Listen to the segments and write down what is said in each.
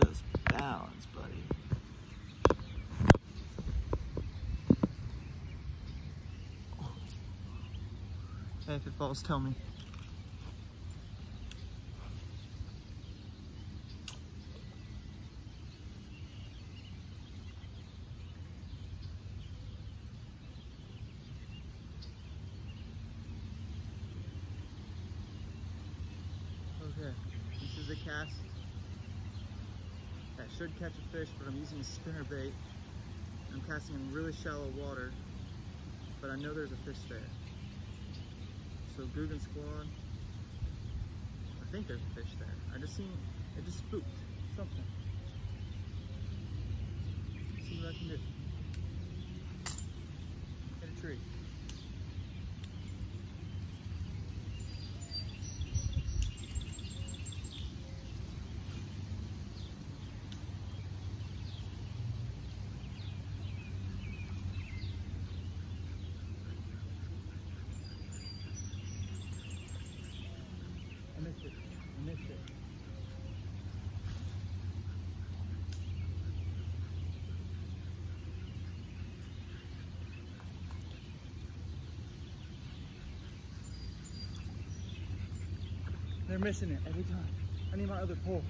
Just balance, buddy. Hey, if it falls, tell me. Okay, this is a cast that should catch a fish, but I'm using a spinner bait. I'm casting in really shallow water, but I know there's a fish there. So Googan Squad, I think there's a fish there. I just seen, it just spooked something. see what I can do. Hit a tree. I missed it. I missed it. They're missing it every time. I need my other pole.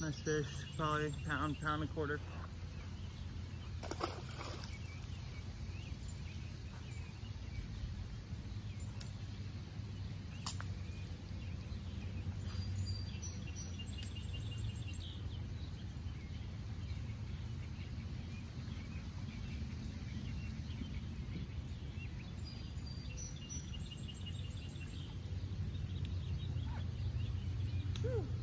Nice fish, probably pound, pound and a quarter. Whew.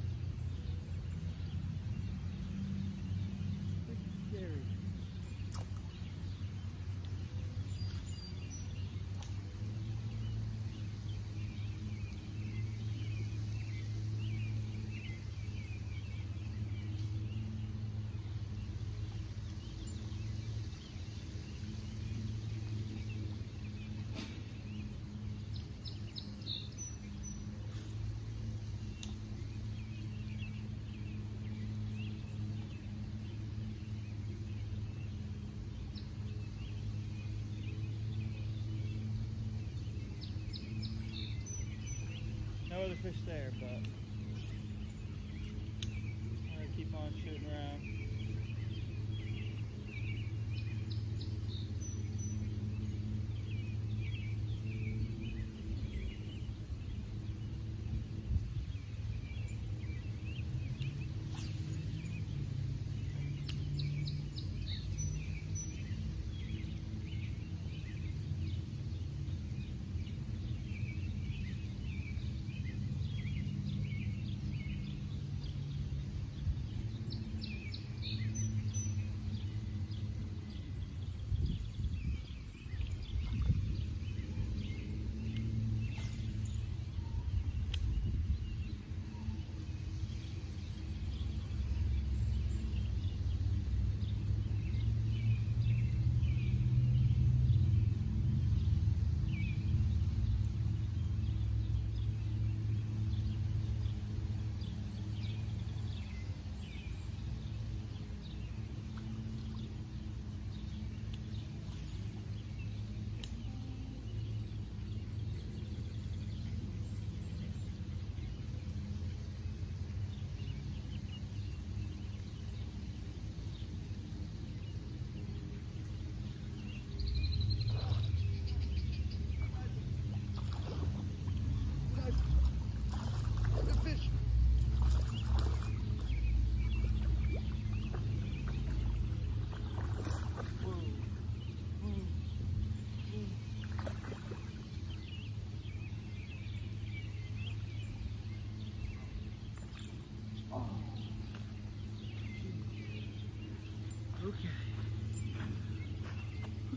Fish there, but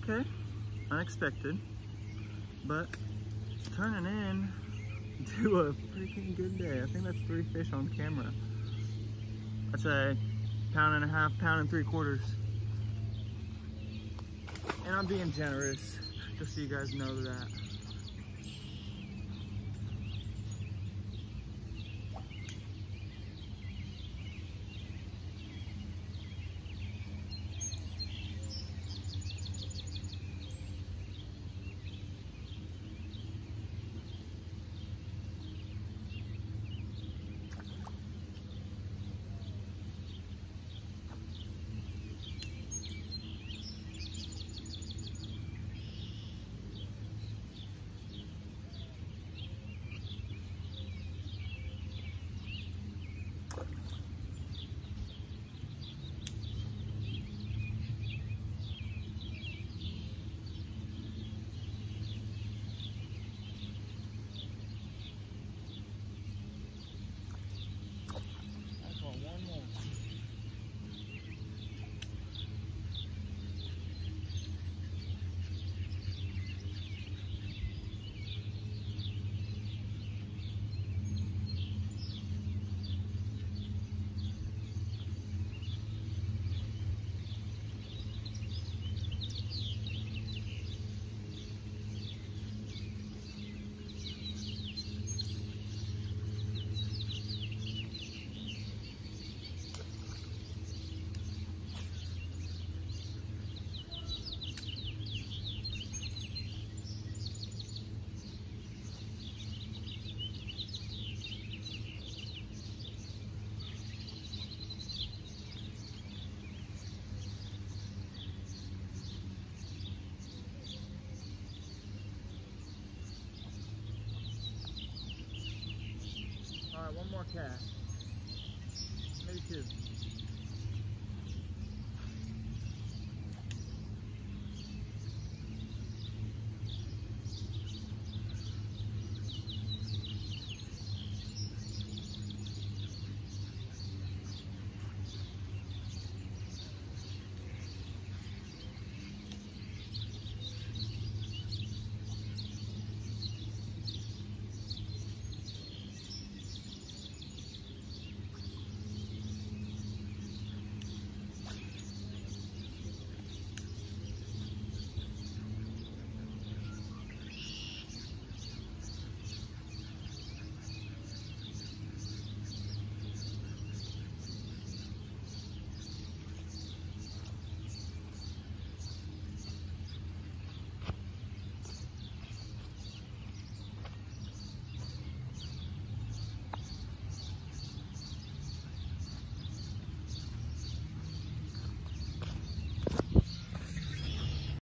Okay. Unexpected. But turning in to a freaking good day. I think that's three fish on camera. That's a pound and a half, pound and three quarters. And I'm being generous, just so you guys know that. All right, one